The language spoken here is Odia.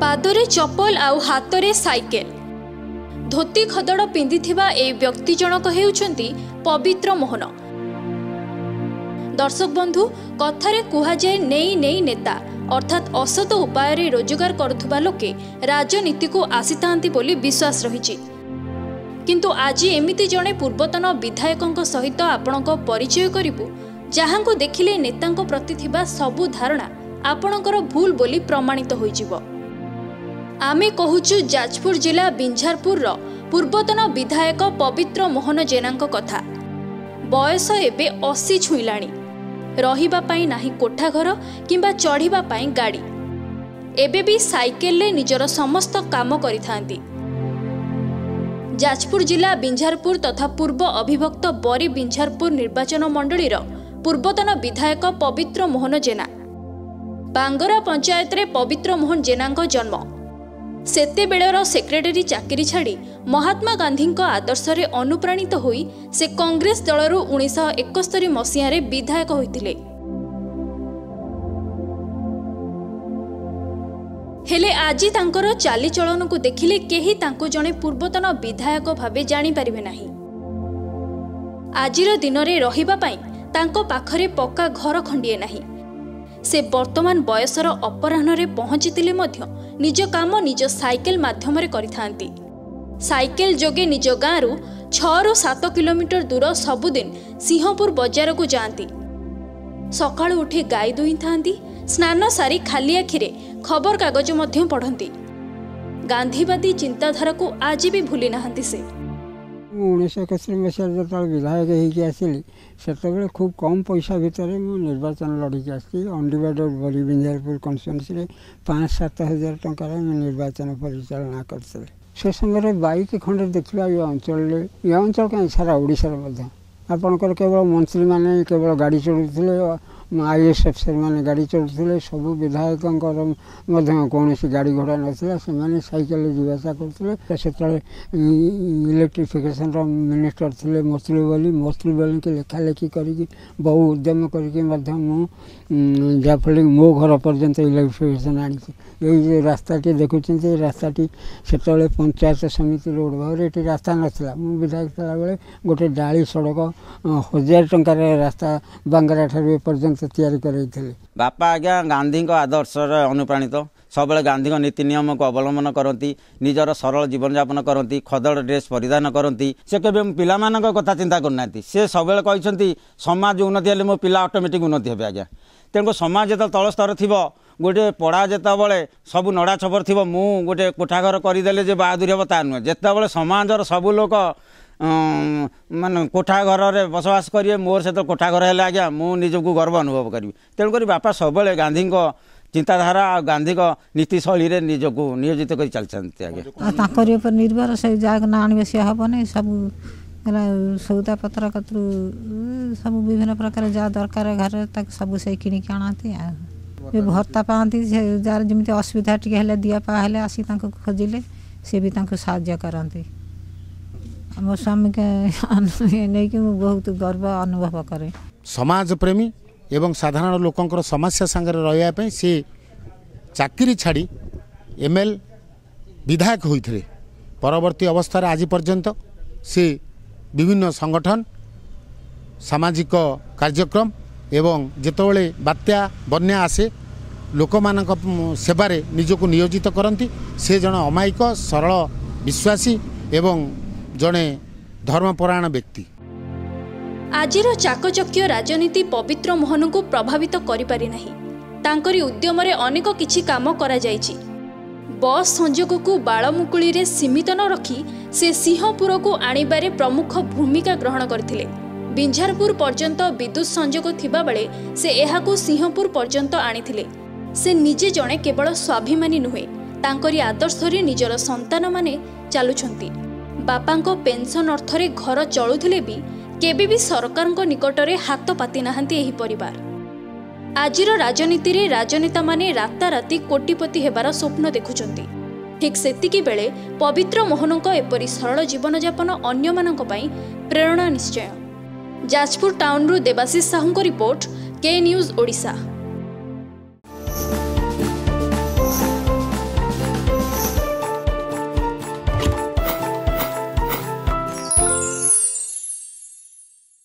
ପାଦରେ ଚପଲ ଆଉ ହାତରେ ସାଇକେଲ। ଧୋତି ଖଦଡ଼ ପିନ୍ଧିଥିବା ଏହି ବ୍ୟକ୍ତି ଜଣକ ହେଉଛନ୍ତି ପବିତ୍ର ମୋହନ। ଦର୍ଶକ ବନ୍ଧୁ କଥାରେ କୁହାଯାଏ ନେଇ ନେଇ ନେତା। ଅର୍ଥାତ୍ ଅସତ ଉପାୟରେ ରୋଜଗାର କରୁଥିବା ଲୋକେ ରାଜନୀତିକୁ ଆସିଥାନ୍ତି ବୋଲି ବିଶ୍ୱାସ ରହିଛି। କିନ୍ତୁ ଆଜି ଏମିତି ଜଣେ ପୂର୍ବତନ ବିଧାୟକଙ୍କ ସହିତ ଆପଣଙ୍କ ପରିଚୟ କରିବୁ ଯାହାଙ୍କୁ ଦେଖିଲେ ନେତାଙ୍କ ପ୍ରତି ଥିବା ସବୁ ଧାରଣା ଆପଣଙ୍କର ଭୁଲ ବୋଲି ପ୍ରମାଣିତ ହୋଇଯିବ। ଆମେ କହୁଛୁ ଯାଜପୁର ଜିଲ୍ଲା ବିଞ୍ଝାରପୁରର ପୂର୍ବତନ ବିଧାୟକ ପବିତ୍ର ମୋହନ ଜେନାଙ୍କ କଥା। ବୟସ ଏବେ ଅଶୀ ଛୁଇଁଲାଣି। ରହିବା ପାଇଁ ନାହିଁ କୋଠାଘର କିମ୍ବା ଚଢ଼ିବା ପାଇଁ ଗାଡ଼ି। ଏବେ ବି ସାଇକେଲରେ ନିଜର ସମସ୍ତ କାମ କରିଥାନ୍ତି। ଯାଜପୁର ଜିଲ୍ଲା ବିଞ୍ଝାରପୁର ତଥା ପୂର୍ବ ଅବିଭକ୍ତ ବରି ବିଞ୍ଝାରପୁର ନିର୍ବାଚନ ମଣ୍ଡଳୀର ପୂର୍ବତନ ବିଧାୟକ ପବିତ୍ର ମୋହନ ଜେନା। ବାଙ୍ଗରା ପଞ୍ଚାୟତରେ ପବିତ୍ର ମୋହନ ଜେନାଙ୍କ ଜନ୍ମ। ସେତେବେଳର ସେକ୍ରେଟାରୀ ଚାକିରି ଛାଡ଼ି ମହାତ୍ମା ଗାନ୍ଧୀଙ୍କ ଆଦର୍ଶରେ ଅନୁପ୍ରାଣିତ ହୋଇ ସେ କଂଗ୍ରେସ ଦଳରୁ ଉଣେଇଶହ ଏକସ୍ତରୀ ମସିହାରେ ବିଧାୟକ ହୋଇଥିଲେ। ହେଲେ ଆଜି ତାଙ୍କର ଚାଲିଚଳନକୁ ଦେଖିଲେ କେହି ତାଙ୍କୁ ଜଣେ ପୂର୍ବତନ ବିଧାୟକ ଭାବେ ଜାଣିପାରିବେ ନାହିଁ। ଆଜିର ଦିନରେ ରହିବା ପାଇଁ ତାଙ୍କ ପାଖରେ ପକ୍କା ଘର ଖଣ୍ଡିଏ ନାହିଁ। ସେ ବର୍ତ୍ତମାନ ବୟସର ଅପରାହ୍ନରେ ପହଞ୍ଚିଥିଲେ ମଧ୍ୟ ନିଜ କାମ ନିଜ ସାଇକେଲ ମାଧ୍ୟମରେ କରିଥାନ୍ତି। ସାଇକେଲ ଯୋଗେ ନିଜ ଗାଁରୁ ଛଅରୁ ସାତ କିଲୋମିଟର ଦୂର ସବୁଦିନ ସିଂହପୁର ବଜାରକୁ ଯାଆନ୍ତି। ସକାଳୁ ଉଠି ଗାଈ ଦୁଇଁଥାନ୍ତି ସ୍ନାନ ସାରି ଖାଲି ଆଖିରେ ଖବରକାଗଜ ମଧ୍ୟ ପଢ଼ନ୍ତି। ଗାନ୍ଧୀବାଦୀ ଚିନ୍ତାଧାରାକୁ ଆଜି ବି ଭୁଲି ନାହାନ୍ତି ସେ। ଉଣେଇଶହ ଏକସ୍ତରୀ ମସିହାରେ ଯେତେବେଳେ ବିଧାୟକ ହେଇକି ଆସିଲି ସେତେବେଳେ ଖୁବ୍ କମ୍ ପଇସା ଭିତରେ ମୁଁ ନିର୍ବାଚନ ଲଢ଼ିକି ଆସିଛି ଅଣ୍ଡିବାଡ ବରି ବିଞ୍ଜାରପୁର କନଷ୍ଟିଟ୍ୟୁନ୍ସିରେ ପାଞ୍ଚ ସାତ ହଜାର ଟଙ୍କାରେ ମୁଁ ନିର୍ବାଚନ ପରିଚାଳନା କରିଥିଲି। ସେ ସମୟରେ ବାଇକ୍ ଖଣ୍ଡେ ଦେଖିବା ଏ ଅଞ୍ଚଳରେ ଏ ଅଞ୍ଚଳ କାହିଁ ସାରା ଓଡ଼ିଶାରେ ମଧ୍ୟ। ଆପଣଙ୍କର କେବଳ ମନ୍ତ୍ରୀମାନେ କେବଳ ଗାଡ଼ି ଚଳାଉଥିଲେ ଆଇ ଏସ୍ ଅଫିସରମାନେ ଗାଡ଼ି ଚଳାଉଥିଲେ ସବୁ ବିଧାୟକଙ୍କର ମଧ୍ୟ କୌଣସି ଗାଡ଼ି ଘୋଡ଼ା ନଥିଲା ସେମାନେ ସାଇକେଲରେ ଯିବା ଆସିବା କରୁଥିଲେ। ସେତେବେଳେ ଇଲେକ୍ଟ୍ରିଫିକେସନର ମିନିଷ୍ଟର ଥିଲେ ମତଲୁ ବୋଲି। ମତଲୁ ବୋଲିକି ଲେଖାଲେଖି କରିକି ବହୁ ଉଦ୍ୟମ କରିକି ମଧ୍ୟ ମୁଁ ଯାହାଫଳରେ ମୋ ଘର ପର୍ଯ୍ୟନ୍ତ ଇଲେକ୍ଟ୍ରିଫିକେସନ ଆଣିଛି। ଏଇ ଯେ ରାସ୍ତାଟି ଦେଖୁଛନ୍ତି ଏ ରାସ୍ତାଟି ସେତେବେଳେ ପଞ୍ଚାୟତ ସମିତି ରୋଡ଼ ଭାବରେ ଏଠି ରାସ୍ତା ନଥିଲା। ମୁଁ ବିଧାୟକ ଥିଲାବେଳେ ଗୋଟେ ଡାଳି ସଡ଼କ ହଜାର ଟଙ୍କାର ରାସ୍ତା ବାଙ୍ଗରା ଠାରୁ ଏପର୍ଯ୍ୟନ୍ତ ତିଆରି କରାଇଥିଲେ। ବାପା ଆଜ୍ଞା ଗାନ୍ଧୀଙ୍କ ଆଦର୍ଶରେ ଅନୁପ୍ରାଣିତ। ସବୁବେଳେ ଗାନ୍ଧୀଙ୍କ ନୀତି ନିୟମକୁ ଅବଲମ୍ବନ କରନ୍ତି ନିଜର ସରଳ ଜୀବନଯାପନ କରନ୍ତି ଖଦଡ଼ ଡ୍ରେସ୍ ପରିଧାନ କରନ୍ତି। ସେ କେବେ ପିଲାମାନଙ୍କ କଥା ଚିନ୍ତା କରୁନାହାନ୍ତି। ସେ ସବୁବେଳେ କହିଛନ୍ତି ସମାଜ ଉନ୍ନତି ହେଲେ ମୋ ପିଲା ଅଟୋମେଟିକ୍ ଉନ୍ନତି ହେବେ ଆଜ୍ଞା। ତେଣୁ ସମାଜ ଯେତେବେଳେ ତଳ ସ୍ତର ଥିବ ଗୋଟିଏ ପଢ଼ା ଯେତେବେଳେ ସବୁ ନଡ଼ା ଛପର ଥିବ ମୁଁ ଗୋଟେ କୋଠାଘର କରିଦେଲେ ଯେ ବାହାଦୁରୀ ହେବ ତା ନୁହେଁ। ଯେତେବେଳେ ସମାଜର ସବୁ ଲୋକ ମାନେ କୋଠା ଘରରେ ବସବାସ କରିବେ ମୋର ସେତେବେଳେ କୋଠା ଘର ହେଲେ ଆଜ୍ଞା ମୁଁ ନିଜକୁ ଗର୍ବ ଅନୁଭବ କରିବି। ତେଣୁକରି ବାପା ସବୁବେଳେ ଗାନ୍ଧୀଙ୍କ ଚିନ୍ତାଧାରା ଆଉ ଗାନ୍ଧୀଙ୍କ ନୀତିଶୈଳୀରେ ନିଜକୁ ନିୟୋଜିତ କରି ଚାଲିଛନ୍ତି ଆଜ୍ଞା। ତାଙ୍କରି ଉପରେ ନିର୍ଭର ସେ ଯାହାକୁ ନା ଆଣିବେ ସିଏ ହେବନି ସବୁ ହେଲା ସଉଦାପତ୍ର କତରୁ ସବୁ ବିଭିନ୍ନ ପ୍ରକାର ଯାହା ଦରକାର ଘରେ ତାକୁ ସବୁ ସେଇ କିଣିକି ଆଣନ୍ତି ଆଉ ବି ଭତ୍ତା ପାଆନ୍ତି ସେ ଯାହାର ଯେମିତି ଅସୁବିଧା ଟିକେ ହେଲେ ଦିଆ ପା ହେଲେ ଆସି ତାଙ୍କୁ ଖୋଜିଲେ ସେ ବି ତାଙ୍କୁ ସାହାଯ୍ୟ କରନ୍ତି। ମୋ ସ୍ୱାମୀকে ନେଇକି ମୁଁ ବହୁତ ଗର୍ବ ଅନୁଭବ କରେ। ସମାଜ ପ୍ରେମୀ ଏବଂ ସାଧାରଣ ଲୋକଙ୍କର ସମସ୍ୟା ସାଙ୍ଗରେ ରହିବା ପାଇଁ ସେ ଚାକିରି ଛାଡ଼ି ଏମ୍ ଏଲ୍ ବିଧାୟକ ହୋଇଥିଲେ। ପରବର୍ତ୍ତୀ ଅବସ୍ଥାରେ ଆଜି ପର୍ଯ୍ୟନ୍ତ ସେ ବିଭିନ୍ନ ସଂଗଠନ ସାମାଜିକ କାର୍ଯ୍ୟକ୍ରମ ଏବଂ ଯେତେବେଳେ ବାତ୍ୟା ବନ୍ୟା ଆସେ ଲୋକମାନଙ୍କ ସେବାରେ ନିଜକୁ ନିୟୋଜିତ କରନ୍ତି। ସେ ଜଣେ ଅମାୟିକ ସରଳ ବିଶ୍ୱାସୀ ଏବଂ ଜଣେ ଧର୍ମପରାୟଣ ବ୍ୟକ୍ତି ଆଜିର ଚାକଚକ୍ୟ ରାଜନୀତି ପବିତ୍ର ମୋହନଙ୍କୁ ପ୍ରଭାବିତ କରିପାରି ନାହିଁ। ତାଙ୍କରି ଉଦ୍ୟମରେ ଅନେକ କିଛି କାମ କରାଯାଇଛି। ବସ୍ ସଂଯୋଗକୁ ବାଳମୁକୁଳିରେ ସୀମିତ ନ ରଖି ସେ ସିଂହପୁରକୁ ଆଣିବାରେ ପ୍ରମୁଖ ଭୂମିକା ଗ୍ରହଣ କରିଥିଲେ। ବିଞ୍ଝାରପୁର ପର୍ଯ୍ୟନ୍ତ ବିଦ୍ୟୁତ୍ ସଂଯୋଗ ଥିବାବେଳେ ସେ ଏହାକୁ ସିଂହପୁର ପର୍ଯ୍ୟନ୍ତ ଆଣିଥିଲେ। ସେ ନିଜେ ଜଣେ କେବଳ ସ୍ୱାଭିମାନୀ ନୁହେଁ ତାଙ୍କରି ଆଦର୍ଶରେ ନିଜର ସନ୍ତାନମାନେ ଚାଲୁଛନ୍ତି। ବାପାଙ୍କ ପେନ୍ସନ୍ ଅର୍ଥରେ ଘର ଚଳୁଥିଲେ ବି କେବେ ବି ସରକାରଙ୍କ ନିକଟରେ ହାତ ପାତି ନାହାନ୍ତି ଏହି ପରିବାର। ଆଜିର ରାଜନୀତିରେ ରାଜନେତାମାନେ ରାତାରାତି କୋଟିପତି ହେବାର ସ୍ୱପ୍ନ ଦେଖୁଛନ୍ତି। ଠିକ୍ ସେତିକି ବେଳେ ପବିତ୍ର ମୋହନଙ୍କ ଏପରି ସରଳ ଜୀବନଯାପନ ଅନ୍ୟମାନଙ୍କ ପାଇଁ ପ୍ରେରଣା ନିଶ୍ଚୟ। ଯାଜପୁର ଟାଉନରୁ ଦେବାଶିଷ ସାହୁଙ୍କ ରିପୋର୍ଟ କେ ନ୍ୟୁଜ୍ ଓଡ଼ିଶା।